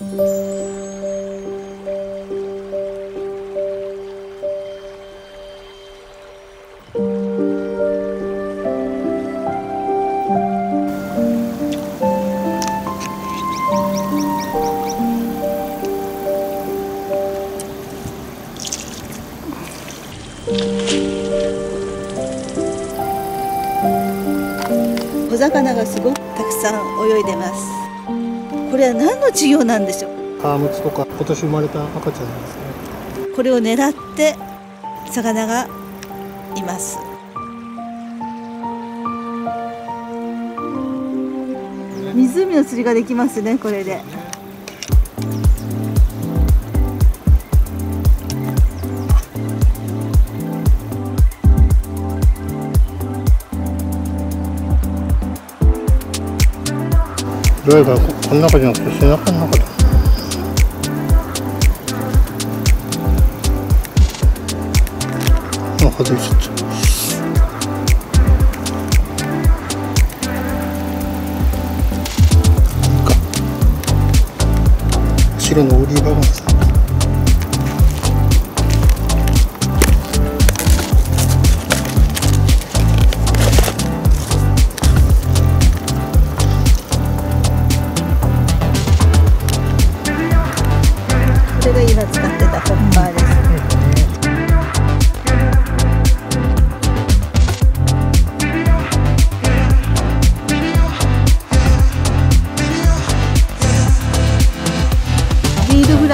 小魚がすごくたくさん泳いでます。これは何の授業なんでしょう？カワムツとか。今年生まれた赤ちゃんですね。これを狙って魚がいます。湖の釣りができますねこれでドライバーここの中じゃなくて背中の中だあ外れちゃったなんか白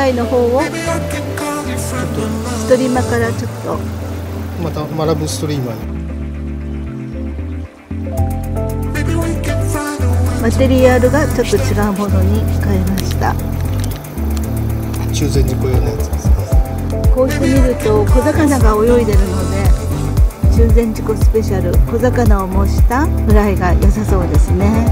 ビールフライの方を。ストリーマからちょっと。またマラブストリーマーに。マテリアルがちょっと違うものに変えました。中禅寺湖用のやつですね。こうして見ると小魚が泳いでるので中禅寺湖スペシャル小魚を模したフライが良さそうですね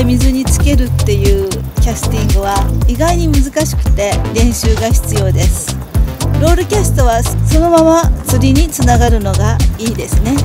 回水につけるっていうキャスティングは意外に難しくて練習が必要です。ロールキャストはそのまま釣りにつながるのがいいですね。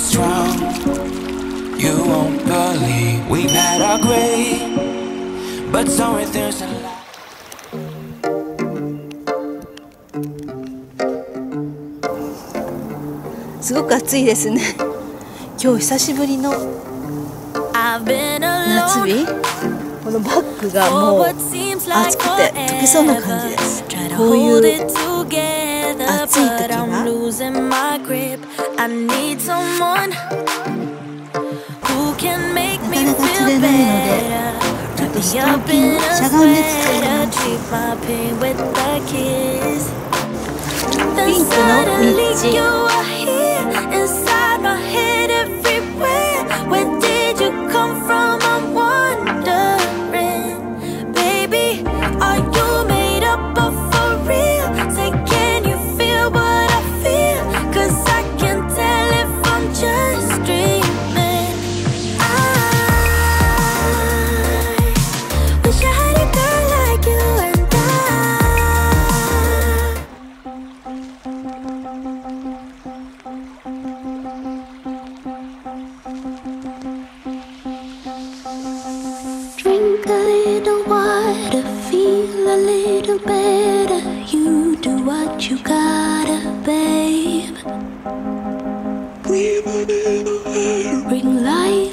Strong. You won't believe we've had our gray, but somewhere there's a light. すごく暑いですね今日久しぶりの I've been 夏 alone 日このバッグがもう for what seems like 暑くて溶けそうな感じですこういう暑い時は I need someone who can make me feel better. Wrap me up in a sweater, treat my pain with a kiss. Then suddenly you a little better. You do what you gotta, babe. Bring light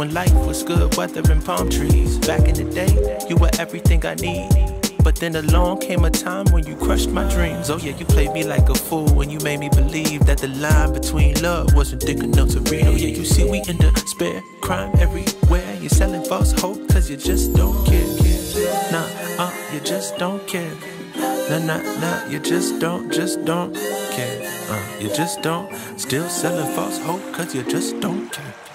when life was good, weather and palm trees. Back in the day, you were everything I need. But then along came a time when you crushed my dreams. Oh yeah, you played me like a fool when you made me believe that the line between love wasn't thick enough to read. Oh yeah, you see we in despair, crime everywhere. You're selling false hope cause you just don't care. Nah, uh, you just don't care. Nah, nah, nah, you just don't, just don't care. Uh, you just don't. Still selling false hope cause you just don't care.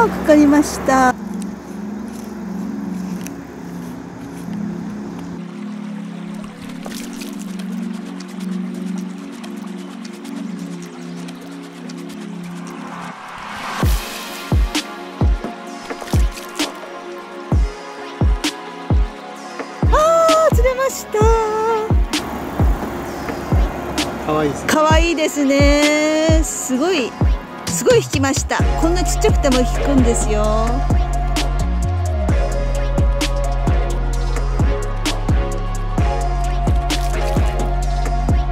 ああかかりました。可愛いですね。すごいすごい引きました。こんなちっちゃくても引くんですよ。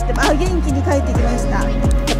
でもあ元気に帰ってきました。